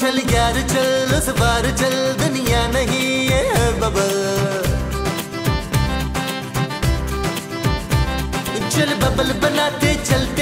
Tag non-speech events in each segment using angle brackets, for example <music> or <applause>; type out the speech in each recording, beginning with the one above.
चल यार चल उस बार चल दुनिया नहीं है बबल। चल बबल बनाते चलते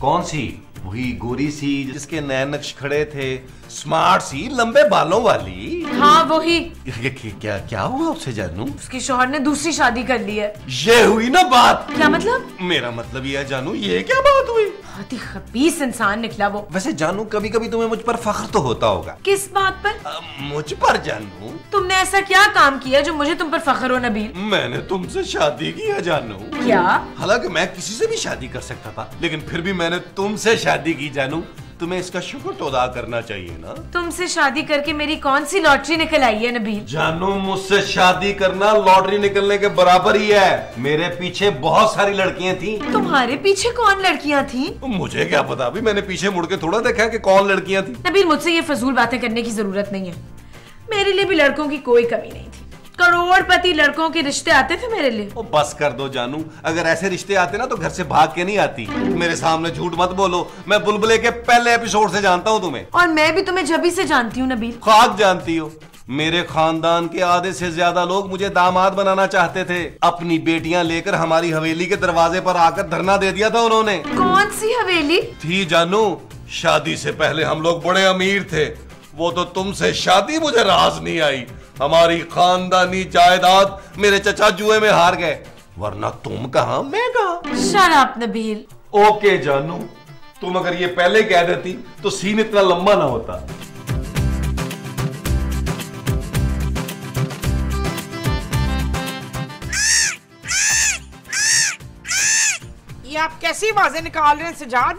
कौन सी? वही गोरी सी जिसके नैन नक्श खड़े थे। स्मार्ट सी लंबे बालों वाली। हाँ वही। क्या क्या क्या हुआ उससे जानू? उसके शोहर ने दूसरी शादी कर ली है। ये हुई ना बात। क्या मतलब? मेरा मतलब ये जानू ये क्या बात हुई? बहुत ही खबीस इंसान निकला वो। वैसे जानू कभी कभी तुम्हें मुझ पर फख्र तो होता होगा। किस बात पर? आ, मुझ पर जानू। तुमने ऐसा क्या काम किया जो मुझे तुम पर फख्र हो नबील? मैंने तुमसे शादी किया जानू। क्या? हालाँकि मैं किसी से भी शादी कर सकता था लेकिन फिर भी मैंने तुमसे शादी की जानू। तुम्हें इसका शुक्र तो अदा करना चाहिए ना? तुमसे शादी करके मेरी कौन सी लॉटरी निकल आई है नबील? जानू मुझसे शादी करना लॉटरी निकलने के बराबर ही है। मेरे पीछे बहुत सारी लड़कियाँ थी। तुम्हारे पीछे कौन लड़कियाँ थी? मुझे क्या पता? अभी मैंने पीछे मुड़ के थोड़ा देखा कि कौन लड़कियाँ थी। नबील मुझसे ये फजूल बातें करने की ज़रूरत नहीं है। मेरे लिए भी लड़कों की कोई कमी नहीं थी। करोड़पति लड़कों के रिश्ते आते थे मेरे लिए। ओ बस कर दो जानू। अगर ऐसे रिश्ते आते ना तो घर से भाग के नहीं आती। मेरे सामने झूठ मत बोलो। मैं बुलबुले के पहले एपिसोड से जानता हूँ तुम्हें। और मैं भी तुम्हें जबी से जानती हूँ नबील। खाक जानती हो। मेरे खानदान के आधे से ज़्यादा लोग मुझे दामाद बनाना चाहते थे। अपनी बेटियाँ लेकर हमारी हवेली के दरवाजे पर आकर धरना दे दिया था उन्होंने। कौन सी हवेली? थी जानू शादी से पहले हम लोग बड़े अमीर थे। वो तो तुमसे शादी मुझे राज नहीं आई। हमारी खानदानी जायदाद मेरे चचा जुए में हार गए वरना तुम कहा मैं कहा? शराब नबील ओके जानू तुम अगर ये पहले कह देती तो सीन इतना लंबा ना होता। ये आप कैसी आवाज़ें निकाल रहे हैं सजाद?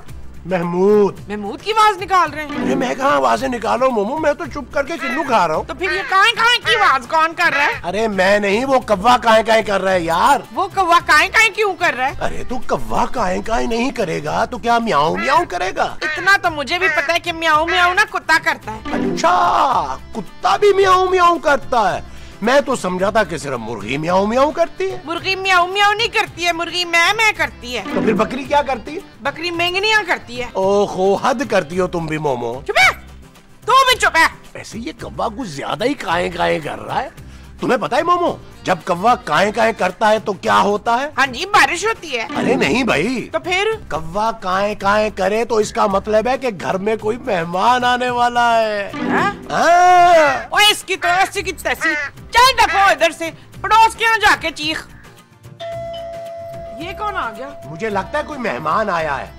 महमूद। महमूद की आवाज़ निकाल रहे हैं। अरे मैं कहा आवाज़ें निकालो मोमो? मैं तो चुप करके किन्नू खा रहा हूँ। तो फिर ये काए काए की आवाज़ कौन कर रहा है? अरे मैं नहीं वो कव्वा काए काए कर रहा है यार। वो कव्वा काए काए क्यों कर रहा है? अरे तू कव्वा काए काए नहीं करेगा तो क्या म्याऊ म्याऊ करेगा? इतना तो मुझे भी पता है की म्याऊ म्याऊ ना कुत्ता करता है। अच्छा कुत्ता भी म्याऊ म्याऊ करता है। मैं तो समझा था कि सिर्फ़ मुर्गी म्याऊ म्याऊ करती है। मुर्गी म्याऊ म्याऊ नहीं करती है मुर्गी मैं मैं करती है। तो फिर बकरी क्या करती है? बकरी मेंगनिया करती है। ओहो हद करती हो तुम भी मोमो। चुप है तू भी चुप है। ऐसे ये कब्बा कुछ ज़्यादा ही काये काये कर रहा है। तुम्हें पता है मोमो जब कव्वा काए काए करता है तो क्या होता है? हाँ जी बारिश होती है। अरे नहीं भाई। तो फिर? कव्वा काए काए करे तो इसका मतलब है कि घर में कोई मेहमान आने वाला है। हाँ? हाँ। ओए इसकी तो ऐसी की तैसी। चल दफो इधर से। पड़ोस के यहाँ जाके चीख। ये कौन आ गया? मुझे लगता है कोई मेहमान आया है।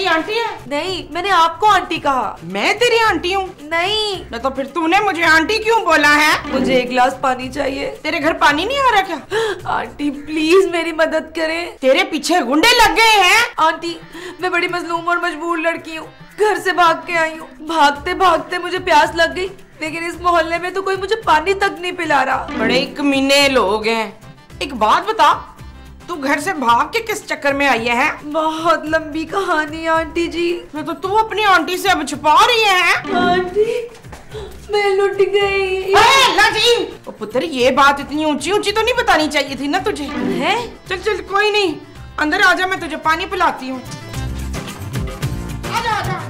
मेरी आंटी है? नहीं मैंने आपको आंटी कहा। मैं तेरी आंटी हूँ? नहीं। न तो फिर तूने मुझे आंटी क्यों बोला है? मुझे एक गिलास पानी चाहिए। तेरे घर पानी नहीं आ रहा क्या? आंटी प्लीज़ मेरी मदद करें। तेरे पीछे गुंडे लग गए हैं? आंटी मैं बड़ी मजलूम और मजबूर लड़की हूँ। घर से भाग के आई हूँ। भागते भागते मुझे प्यास लग गई। लेकिन इस मोहल्ले में तो कोई मुझे पानी तक नहीं पिला रहा। बड़े कमीने लोग हैं। एक बात बता तू घर से भाग के किस चक्कर में आई है? बहुत लंबी कहानी आंटी जी। मैं तो तू अपनी आंटी से अब छुपा रही है आंटी मैं लुट गई। जी ओ पुत्र ये बात इतनी ऊँची ऊँची तो नहीं बतानी चाहिए थी ना तुझे? है? चल चल कोई नहीं। अंदर आजा मैं तुझे पानी पिलाती हूँ। आजा आजा आजा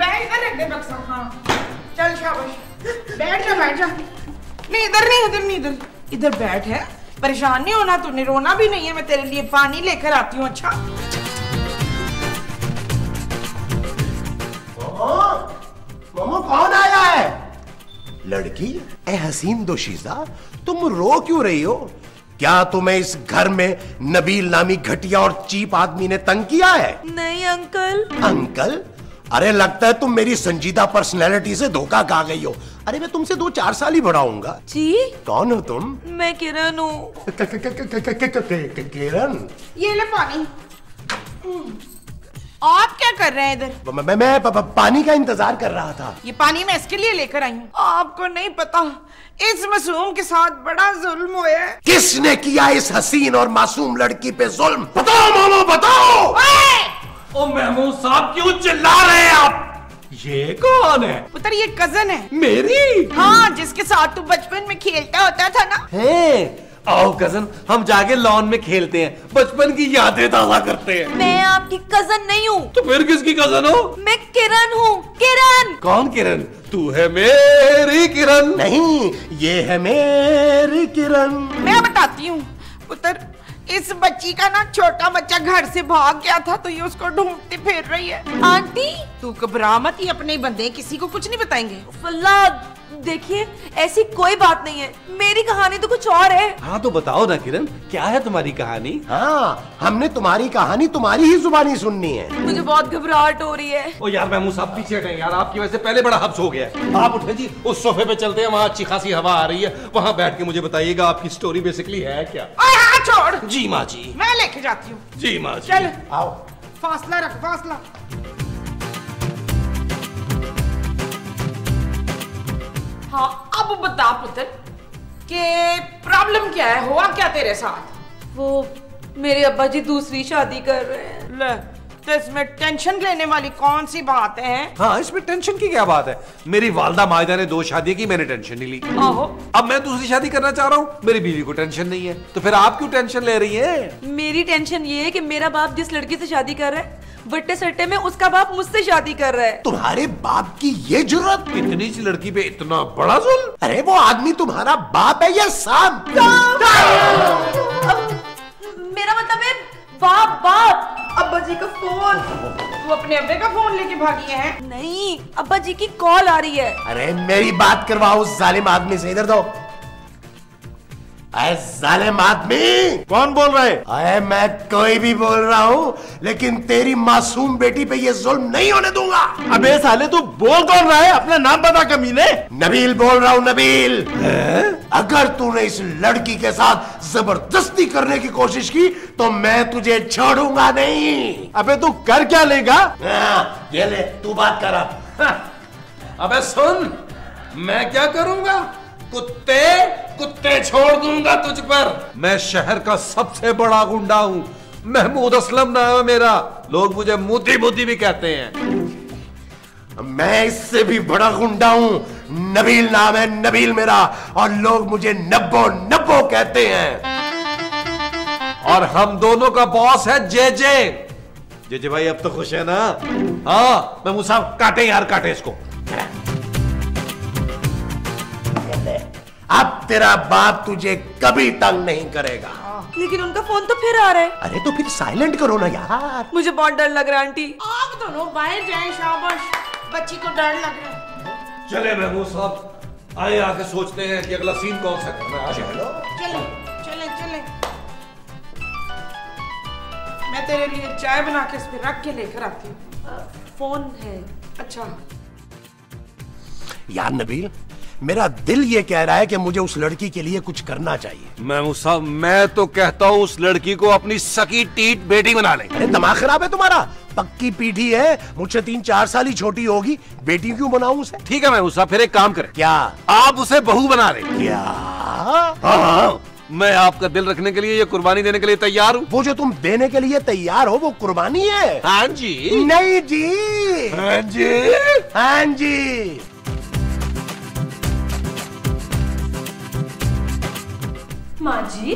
रख दे बक्सा हाँ। चल शाबाश। बैठ जा बैठ जा। नहीं इधर नहीं इधर नहीं इधर। इधर बैठ है। परेशान नहीं होना तूने रोना भी नहीं है। मैं तेरे लिए पानी लेकर आती हूँ अच्छा? मोमो कौन आया है? लड़की ए हसीन दोशीजा तुम रो क्यों रही हो? क्या तुम्हें इस घर में नबील नामी घटिया और चीप आदमी ने तंग किया है? नहीं अंकल। अंकल अरे लगता है तुम मेरी संजीदा पर्सनैलिटी से धोखा खा गई हो। अरे मैं तुमसे दो चार साल ही बड़ा हूँ जी? कौन हो तुम? मैं किरण हूँ। किरण। ये ले पानी। हम्म। आप क्या कर रहे हैं इधर? मैं, मैं पानी का इंतज़ार कर रहा था। ये पानी मैं इसके लिए लेकर आई हूँ। आपको नहीं पता इस मासूम के साथ बड़ा जुल्म हुआ है। किसने किया इस हसीन और मासूम लड़की पे जुल्म? बताओ मामा बताओ! महमूद साहब क्यों चिल्ला रहे हैं आप? ये कौन है? पुत्र ये कज़न है। मेरी? हाँ जिसके साथ तू बचपन में खेलता होता था ना। है। आओ कज़न हम जाके लॉन में खेलते हैं। बचपन की यादें ताज़ा करते हैं। मैं आपकी कज़न नहीं हूँ। तो फिर किसकी कज़न हो? मैं किरण हूँ। किरण! कौन किरण? तू है मेरी किरण। नहीं ये है मेरी किरण। मैं बताती हूँ। पुत्र इस बच्ची का ना छोटा बच्चा घर से भाग गया था तो ये उसको ढूंढती फिर रही है। आंटी? तू घबरा मत ये अपने बंदे किसी को कुछ नहीं बताएँगे। फल्ला देखिए ऐसी कोई बात नहीं है। मेरी कहानी तो कुछ और है। हाँ तो बताओ ना किरण क्या है तुम्हारी कहानी? हाँ हमने तुम्हारी कहानी तुम्हारी ही जुबानी सुननी है। मुझे बहुत घबराहट हो रही है। ओ यार महमूद साहब पीछे हटें यार आपकी वजह से पहले बड़ा हब्स हो गया है। आप उठे जी उस सोफे पे चलते हैं वहाँ अच्छी खासी हवा आ रही है। वहाँ बैठ के मुझे बताइएगा आपकी स्टोरी बेसिकली है क्या? ओए छोड़। जी माँ जी। मैं लेके जाती हूँ। जी माँ जी। चल। आओ। फासला रख फासला। हाँ अब बता पुत्र कि प्रॉब्लम क्या है? हुआ क्या तेरे साथ? वो मेरे अब्बा जी दूसरी शादी कर रहे हैं। ले तो इसमें टेंशन लेने वाली कौन सी बात है? हाँ इसमें टेंशन की क्या बात है? मेरी वालदा माहिदा ने दो शादी की मैंने टेंशन नहीं ली। आहो। अब मैं दूसरी शादी करना चाह रहा हूँ मेरी बीवी को टेंशन नहीं है। तो फिर आप क्यों टेंशन ले रही है? मेरी टेंशन ये है कि मेरा बाप जिस लड़की से शादी कर रहा है बट्टे सट्टे में उसका बाप मुझसे शादी कर रहा है। तुम्हारे बाप की ये ज़रूरत? इतनी सी लड़की पे इतना बड़ा जुल्म? अरे वो आदमी तुम्हारा बाप है या सांप अब मेरा मतलब है बाप बाप। अब्बा जी का फ़ोन। तू अपने अब्बे का फ़ोन लेके भागी है। नहीं अब्बा जी की कॉल आ रही है। अरे मेरी बात करवाओ उस जालिम आदमी से। इधर दो जालिम आदमी। कौन बोल रहे अरे मैं कोई भी बोल रहा हूँ लेकिन तेरी मासूम बेटी पे ये जुल्म नहीं होने दूँगा। अबे साले तू बोल कौन रहा है? अपना नाम बता कमीने। नबील बोल रहा हूँ नबील। अगर तूने इस लड़की के साथ ज़बरदस्ती करने की कोशिश की तो मैं तुझे छोड़ूँगा नहीं। अबे तू कर क्या लेगा? हाँ, ये ले तू बात कर अब। अबे सुन मैं क्या करूँगा? कुत्ते कुत्ते छोड़ दूँगा तुझ पर। मैं शहर का सबसे बड़ा गुंडा हूँ। महमूद असलम नाम है मेरा। लोग मुझे मोती मोती भी कहते हैं। मैं इससे भी बड़ा गुंडा हूँ। नबील नाम है नबील मेरा और लोग मुझे नब्बो नब्बो कहते हैं। और हम दोनों का बॉस है जे जे जे जे भाई अब तो खुश है ना? हाँ। महमूद साहब काटे यार काटे इसको। अब तेरा बाप तुझे कभी तंग नहीं करेगा। लेकिन उनका फ़ोन तो फिर आ रहा है। अरे तो फिर साइलेंट करो ना यार। मुझे बहुत डर लग रहा है आंटी। आप दोनों बाहर जाए शाबाश। बच्ची को डर लग रहा है। चले महमूद साहब आए आके सोचते हैं कि अगला सीन कौन सा करना है। चलो। चले चले चले। मैं तेरे लिए चाय बना के इस पे रख के लेकर आती हूँ। फ़ोन है। अच्छा। यार नबील मेरा दिल ये कह रहा है कि मुझे उस लड़की के लिए कुछ करना चाहिए। महमूद साहब मैं तो कहता हूँ उस लड़की को अपनी सकी टीट बेटी बना ले। अरे दिमाग खराब है तुम्हारा? पक्की पीठी है मुझसे तीन चार साल ही छोटी होगी बेटी क्यों बनाऊ उसे? ठीक है महमूद साहब फिर एक काम करें। क्या? आप उसे बहू बना ले। क्या? हाँ। मैं आपका दिल रखने के लिए ये कुर्बानी देने के लिए तैयार हूँ। वो जो तुम देने के लिए तैयार हो वो कुर्बानी है। हाँ जी। नहीं जी। हाँ जी। हाँ जी। माँ जी?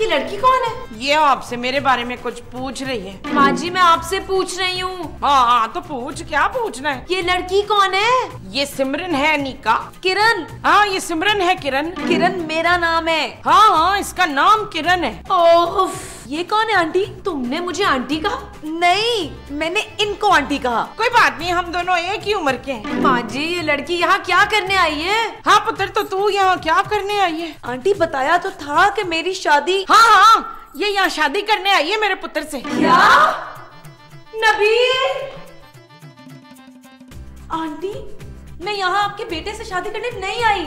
ये लड़की कौन है? ये आपसे मेरे बारे में कुछ पूछ रही है। माँ जी मैं आपसे पूछ रही हूँ। हाँ हाँ तो पूछ क्या पूछना है? ये लड़की कौन है? ये सिमरन है निका। किरण। हाँ ये सिमरन है किरण। किरण मेरा नाम है। हाँ हाँ इसका नाम किरण है। ओफ ये कौन है आंटी? तुमने मुझे आंटी कहा? नहीं मैंने इनको आंटी कहा। कोई बात नहीं हम दोनों एक ही उम्र के हैं। माँ जी ये लड़की यहाँ क्या करने आई है? हाँ पुत्र तो तू यहाँ क्या करने आई है? आंटी बताया तो था कि मेरी शादी हाँ हाँ ये यहाँ शादी करने आई है मेरे पुत्र से। क्या? नबील? आंटी मैं यहाँ आपके बेटे से शादी करने नहीं आई।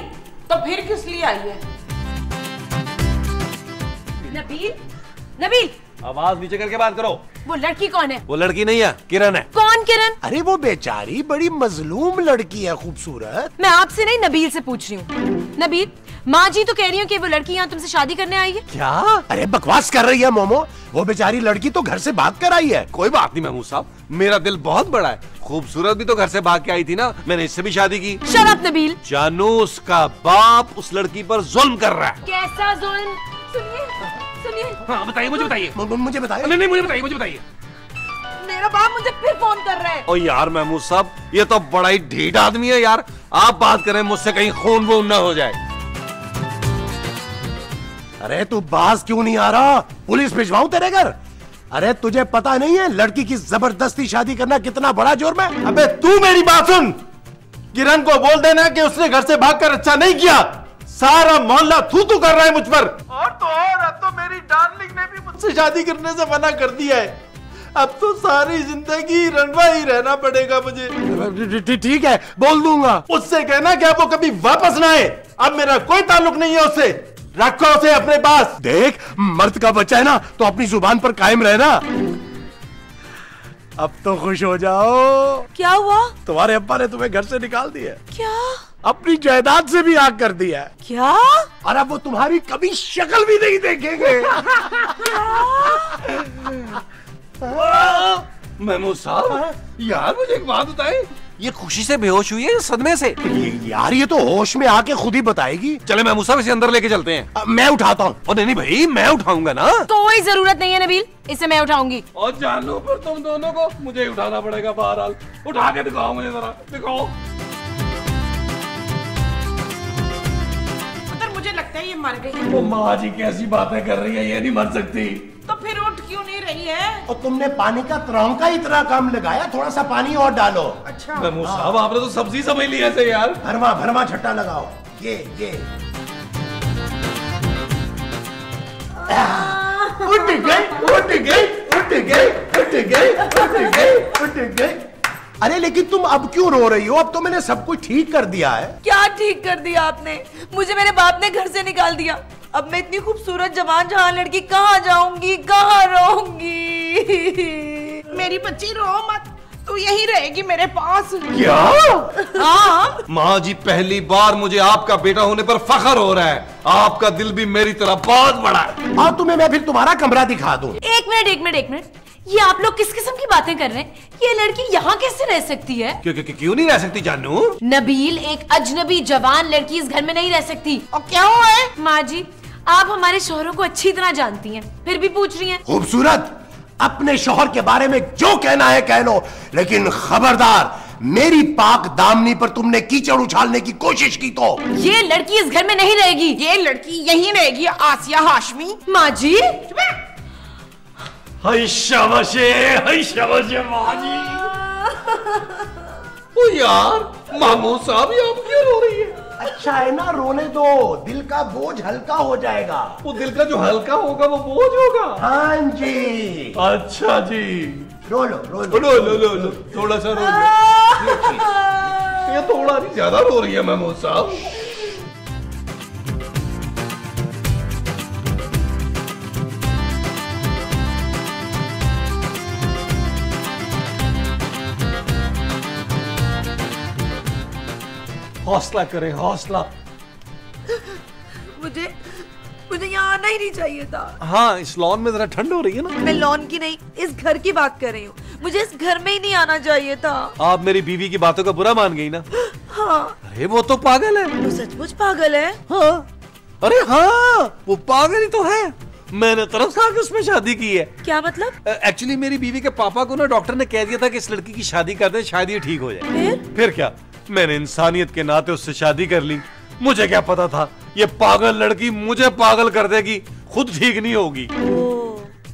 तो फिर किस लिए आई है? नबील? नबील? आवाज़ नीचे करके बात करो। वो लड़की कौन है? वो लड़की नहीं है किरण है। कौन किरण? अरे वो बेचारी बड़ी मजलूम लड़की है खूबसूरत। मैं आपसे नहीं नबील से पूछ रही हूँ। नबील माँ जी तो कह रही हूँ कि वो लड़की यहाँ तुमसे शादी करने आई है। क्या? अरे बकवास कर रही है मोमो। वो बेचारी लड़की तो घर से भाग कर आई है। कोई बात नहीं महमूद साहब। मेरा दिल बहुत बड़ा है। खूबसूरत भी तो घर से भाग के आई थी ना। मैंने इससे भी शादी की। शराब नबील जानू उसका बाप उस लड़की पर जुल्म कर रहा है। कैसा जुल्म? सुनिए सुनिए। हाँ बताइए मुझे बताइए। मुझे बताए नहीं नहीं मुझे बताइए मुझे बताइए। मेरा बाप मुझे फिर फ़ोन कर रहा है। ओ यार महमूद साहब ये तो बड़ा ही ढीठ आदमी है यार। आप बात करें मुझसे कहीं खून वून ना हो जाए। अरे तू बाज क्यों नहीं आ रहा? पुलिस भिजवाऊ तेरे घर? अरे तुझे पता नहीं है लड़की की ज़बरदस्ती शादी करना कितना बड़ा जुर्म है अबे तू मेरी बात सुन। किरण को बोल देना कि उसने घर से भागकर अच्छा नहीं किया। सारा मोहल्ला थू थू कर रहा है मुझ पर। और तो और अब तो मेरी डार्लिंग ने भी मुझसे शादी करने से मना कर दिया है। अब तो सारी ज़िंदगी रनवा ही रहना पड़ेगा मुझे। ठीक है बोल दूँगा। उससे कहना कि अब वो कभी वापस ना आए। अब मेरा कोई ताल्लुक नहीं है उससे। रखो उसे अपने पास। देख मर्द का बच्चा है ना तो अपनी ज़ुबान पर कायम रहना। अब तो खुश हो जाओ। क्या हुआ? तुम्हारे अब्बा ने तुम्हें घर से निकाल दिया क्या? अपनी जायदाद से भी आग कर दिया है। क्या? और अब वो तुम्हारी कभी शक्ल भी नहीं देखेंगे। <laughs> महमूद साहब यार मुझे एक बात बताए। ये खुशी से बेहोश हुई है या सदमे से। ये, यार ये तो होश में आके खुद ही बताएगी। चले मैं साहब इसे अंदर लेके चलते हैं। मैं उठाता हूँ। और नहीं नहीं भाई मैं उठाऊँगा ना। कोई ज़रूरत नहीं है नबील इसे मैं उठाऊँगी। और जानू पर तुम दोनों को मुझे उठाना पड़ेगा बहरहाल। उठा के दिखाओ मुझे जरा दिखाओ। मुझे लगता है ये मर गई। वो माँ जी कैसी बातें कर रही है ये नहीं मर सकती। तो फिर उठ क्यों नहीं रही है? और तुमने पानी का तरौंका इतना कम लगाया थोड़ा सा पानी और डालो। अच्छा। साहब आपने तो सब्ज़ी समझ ली ऐसे यार। भरमा भरमा छट्टा लगाओ। ये ये। उठ गई उठ गई उठ गई उठ गई उठ गई उठ गई। अरे लेकिन तुम अब क्यों रो रही हो? अब तो मैंने सब कुछ ठीक कर दिया है। क्या ठीक कर दिया आपने? मुझे मेरे बाप ने घर से निकाल दिया। अब मैं इतनी खूबसूरत जवान जहाँ लड़की कहाँ जाऊँगी कहाँ रहूँगी? मेरी बच्ची रो मत। तू यही रहेगी मेरे पास। क्या? हाँ। माँ जी पहली बार मुझे आपका बेटा होने पर फखर हो रहा है। आपका दिल भी मेरी तरह बहुत बड़ा है। और तुम्हें मैं फिर तुम्हारा कमरा दिखा दूँ। एक मिनट एक मिनट एक मिनट। ये आप लोग किस किस्म की बातें कर रहे हैं? ये लड़की यहाँ कैसे रह सकती है? क्यों क्यों क्यों नहीं रह सकती जानू? नबील एक अजनबी जवान लड़की इस घर में नहीं रह सकती। और क्या हुआ है? माँ जी आप हमारे शोहरों को अच्छी तरह जानती हैं फिर भी पूछ रही हैं। खूबसूरत! अपने शोहर के बारे में जो कहना है कह लो लेकिन खबरदार मेरी पाक दामनी पर तुमने कीचड़ उछालने की कोशिश की तो। ये लड़की इस घर में नहीं रहेगी। ये लड़की यही रहेगी आसिया हाशमी। माँ जी हाय शाबाशे हाय शाबाशे माँ जी ओ यार मामू साहब ये आप क्यों रो रही है? अच्छा है ना रोने दो। दिल का बोझ हल्का हो जाएगा। वो दिल का जो हल्का होगा वो बोझ होगा। हाँ जी। अच्छा जी। रो लो रो लो। लो लो लो लो। थोड़ा सा रो लो। ये थोड़ा ज़्यादा रो रही है महमूद साहब। हौसला करें हौसला। मुझे मुझे यहाँ आना ही नहीं चाहिए था। हाँ इस लॉन में जरा ठंड हो रही है ना? मैं लॉन की नहीं इस घर की बात कर रही हूँ। मुझे इस घर में ही नहीं आना चाहिए था। आप मेरी बीवी की बातों का बुरा मान गई ना? हाँ। अरे वो तो पागल है। वो सचमुच पागल है? हाँ। अरे हाँ वो पागल ही तो है। मैंने तरफ़ खा के उसमें शादी की है। क्या मतलब? एक्चुअली मेरी बीवी के पापा को ना डॉक्टर ने कह दिया था कि इस लड़की की शादी कर दे शायद ये ठीक हो जाए। फिर? फिर क्या? मैंने इंसानियत के नाते उससे शादी कर ली। मुझे क्या पता था? ये पागल लड़की मुझे पागल कर देगी। खुद ठीक नहीं होगी।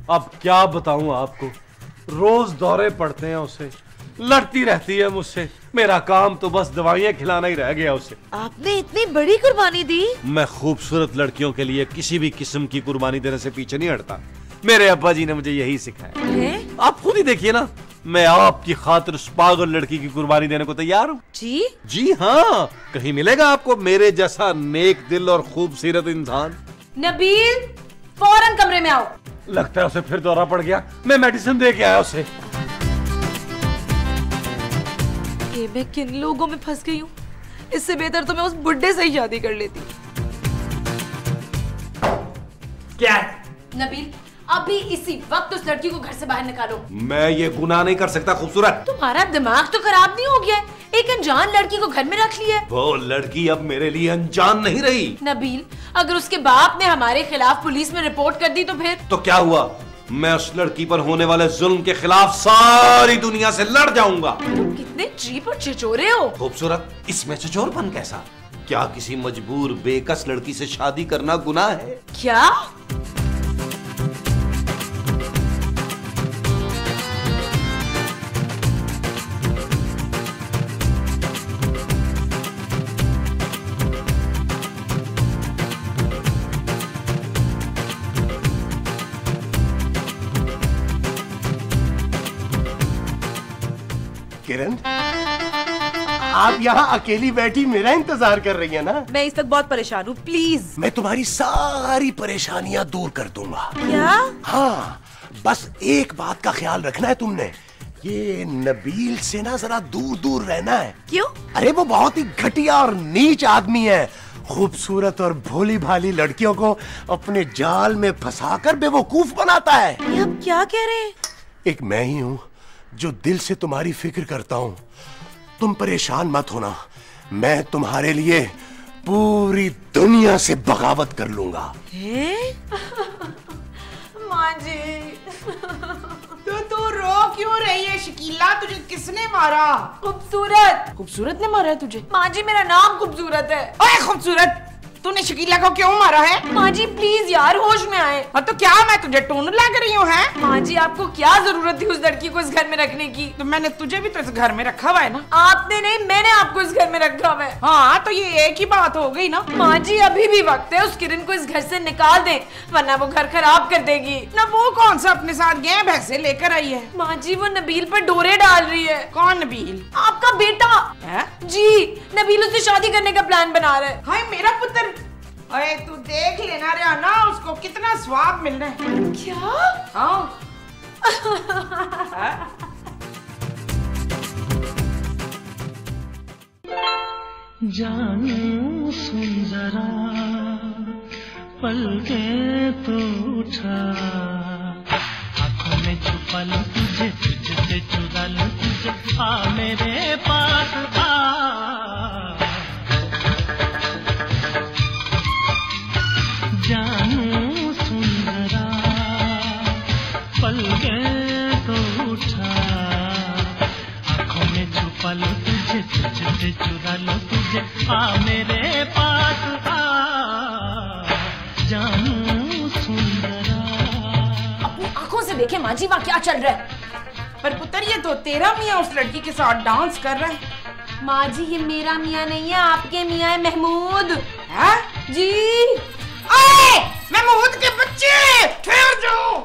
अब क्या बताऊँ आपको? रोज दौरे पड़ते हैं उसे। लड़ती रहती है मुझसे। मेरा काम तो बस दवाइयाँ खिलाना ही रह गया उसे। आपने इतनी बड़ी कुर्बानी दी। मैं खूबसूरत लड़कियों के लिए किसी भी किस्म की कुर्बानी देने से पीछे नहीं हटता। मेरे अब्बा जी ने मुझे यही सिखाया। आप खुद ही देखिए ना। मैं आपकी खातिर उस पागल लड़की की कुर्बानी देने को तैयार हूँ। जी? जी हाँ कहीं मिलेगा आपको मेरे जैसा नेक दिल और खूबसूरत इंसान? नबील फ़ौरन कमरे में आओ। लगता है उसे फिर दौरा पड़ गया। मैं मेडिसिन दे के आया उसे। ये मैं किन लोगों में फंस गई हूँ? इससे बेहतर तो मैं उस बुड्ढे से ही शादी कर लेती। क्या? नबील अभी इसी वक्त उस लड़की को घर से बाहर निकालो। मैं ये गुनाह नहीं कर सकता खूबसूरत। तुम्हारा दिमाग तो खराब नहीं हो गया एक अनजान लड़की को घर में रख लिया वो लड़की अब मेरे लिए अनजान नहीं रही। नबील अगर उसके बाप ने हमारे खिलाफ पुलिस में रिपोर्ट कर दी तो फिर? तो क्या हुआ? मैं उस लड़की पर होने वाले जुल्म के खिलाफ सारी दुनिया से लड़ जाऊँगा। तुम कितने चीप और चिचोरे हो। खूबसूरत इसमें चचोरपन कैसा? क्या किसी मजबूर बेकस लड़की से शादी करना गुनाह है? क्या? किरण आप यहाँ अकेली बैठी मेरा इंतज़ार कर रही है ना? मैं इस वक्त बहुत परेशान हूँ प्लीज़ मैं तुम्हारी सारी परेशानियाँ दूर कर दूँगा। क्या? हाँ बस एक बात का ख्याल रखना है तुमने। ये नबील से ना जरा दूर दूर रहना है। क्यों? अरे वो बहुत ही घटिया और नीच आदमी है। खूबसूरत और भोली भाली लड़कियों को अपने जाल में फंसाकर बेवकूफ़ बनाता है। ये आप क्या कह रहे हैं? एक मैं ही हूँ। जो दिल से तुम्हारी फ़िक्र करता हूँ तुम परेशान मत होना। मैं तुम्हारे लिए पूरी दुनिया से बगावत कर लूँगा। <laughs> माँ जी। तो तू रो क्यों रही है? शकीला तुझे किसने मारा? खूबसूरत। खूबसूरत ने मारा है तुझे? माँ जी मेरा नाम खूबसूरत है। ओए खूबसूरत! तूने शकीला को क्यों मारा है? माँ जी प्लीज़ यार होश में आए। और तो क्या मैं तुझे टून लग रही हूँ है? माँ जी आपको क्या ज़रूरत थी उस लड़की को इस घर में रखने की? तो मैंने तुझे भी तो इस घर में रखा हुआ है ना। आपने नहीं मैंने आपको इस घर में रखा हुआ है। हाँ तो ये एक ही बात हो गई ना। माँ जी अभी भी वक्त है उस किरण को इस घर से निकाल दें वरना वो घर खराब कर देगी। ना वो कौन सा अपने साथ गए भैंसे लेकर आई है? माँ जी वो नबील पर डोरे डाल रही है। कौन नबील? आपका बेटा। है? जी नबील उससे शादी करने का प्लान बना रहा है। हाय मेरा पुत्र। अरे तू देख लेना रे ना उसको कितना स्वाद मिल रहा है। क्या? हाँ। <laughs> जानू सुन जरा पल के तो उठा आँखों में छुपा लूँ तुझे क्या चल रहा है? पर पुत्र ये तो तेरा मियाँ उस लड़की के साथ डांस कर रहा है। माँ जी ये मेरा मियाँ नहीं है आपके मियाँ है महमूद। हैं? जी। अरे महमूद के बच्चे ठहर जाओ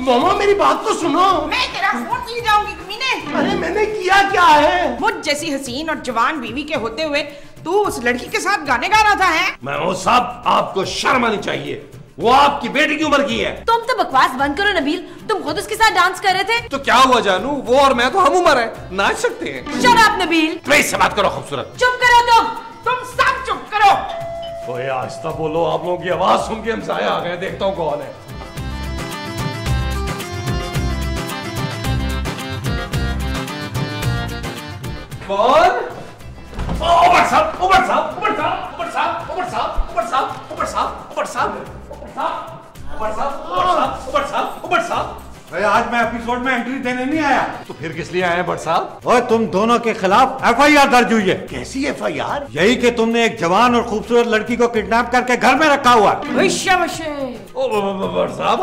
मामा मेरी बात तो सुनो। मैं तेरा फ़ोन पी जाऊँगी कमीने अरे मैंने किया क्या है? मुझ जैसी हसीन और जवान बीवी के होते हुए तू उस लड़की के साथ गाने गा रहा था है? मैं वो साहब आपको शर्म आनी चाहिए। वो आपकी बेटी की उम्र की है। तुम तो बकवास बंद करो नबील। तुम खुद उसके साथ डांस कर रहे थे। तो क्या हुआ जानू? वो और मैं तो हम उम्र है। नाच सकते हैं। Shut up Nabeel. प्लीज़ से बात करो खूबसूरत। चुप करो तुम। तुम सब चुप करो। ओए आहिस्ता बोलो। आप लोगों की आवाज़ सुन के हम साया आ गए। देखता हूँ कौन है। कौन? साहब उमर साहब उमर साहब उमर साहब उमर साहब उमर साहब उमर साहब उमर साहब उमर साहब उमर साहब उमर साहब अरे आज मैं एपिसोड में एंट्री देने नहीं आया तो फिर किस लिए आए हैं भट्ट साहब और तुम दोनों के खिलाफ एफआईआर दर्ज हुई है कैसी एफआईआर यही कि तुमने एक जवान और खूबसूरत लड़की को किडनैप करके घर में रखा हुआ है। साहब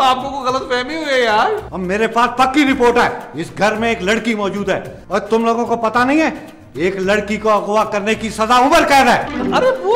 आपको को गलत फहमी हुई है यार अब मेरे पास पक्की रिपोर्ट है इस घर में एक लड़की मौजूद है और तुम लोगों को पता नहीं है एक लड़की को अगवा करने की सजा उम्र कैद है। अरे वो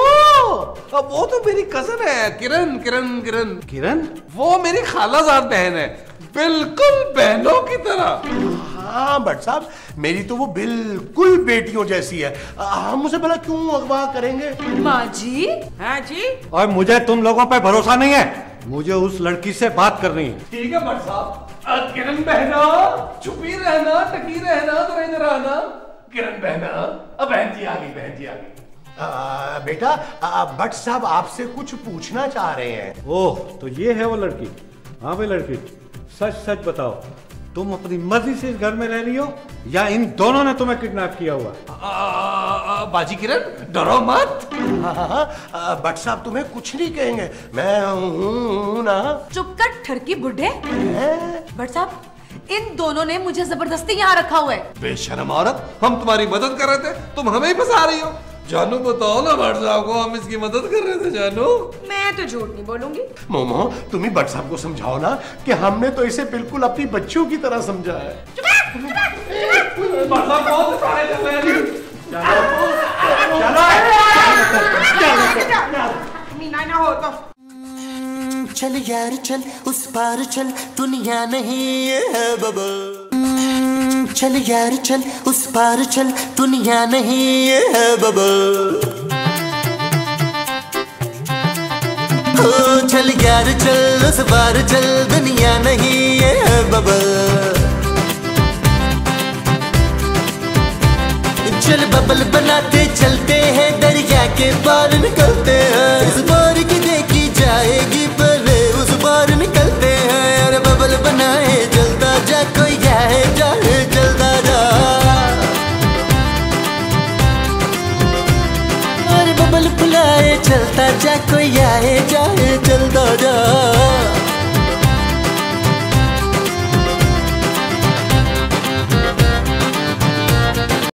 वो तो मेरी कज़न है किरण किरण किरण। किरण? वो मेरी खालाजाद बहन है बिल्कुल बहनों की तरह। हाँ भट्ट साहब मेरी तो वो बिल्कुल बेटियों जैसी है। हम उसे भला क्यों अगवा करेंगे? माँ जी। हाँ जी। और मुझे तुम लोगों पे भरोसा नहीं है। मुझे उस लड़की से बात करनी है। ठीक है भट्ट साहब। किरण बहना चुपी रहना टकी रहना तो आना किरण बहना अब बहन जी आ गई बहन जी आ गई। आ, बेटा भट्ट साहब आपसे कुछ पूछना चाह रहे हैं। ओह तो ये है वो लड़की। हाँ भाई लड़की सच सच बताओ तुम अपनी मर्ज़ी से इस घर में रह रही हो या इन दोनों ने तुम्हें किडनैप किया हुआ? आ, आ, आ, बाजी किरण डरो मत। हाँ हाँ हाँ भट्ट साहब तुम्हें कुछ नहीं कहेंगे। मैं हूँ ना। चुप कर ठरकी बुढ़े। भट्ट साहब इन दोनों ने मुझे ज़बरदस्ती यहाँ रखा हुआ है। बेशरम औरत हम तुम्हारी मदद कर रहे थे तुम हमें ही फंसा रही हो। जानू बताओ ना भट्ट साहब को हम इसकी मदद कर रहे थे जानू। मैं तो झूठ नहीं बोलूँगी। मोमो तुम ही भट्ट साहब को समझाओ ना कि हमने तो इसे बिल्कुल अपनी बच्चियों की तरह समझा है। चल। तो। चल यार चल, उस पार चल, दुनिया नहीं है बबल चल यार चल, उस पार चल, दुनिया नहीं है बबल चल यार चल, उस पार चल, दुनिया नहीं है बबल चल बबल बनाते चलते हैं, दरिया के पार निकलते हैं। इस बार कोई आए जाए चलता जा।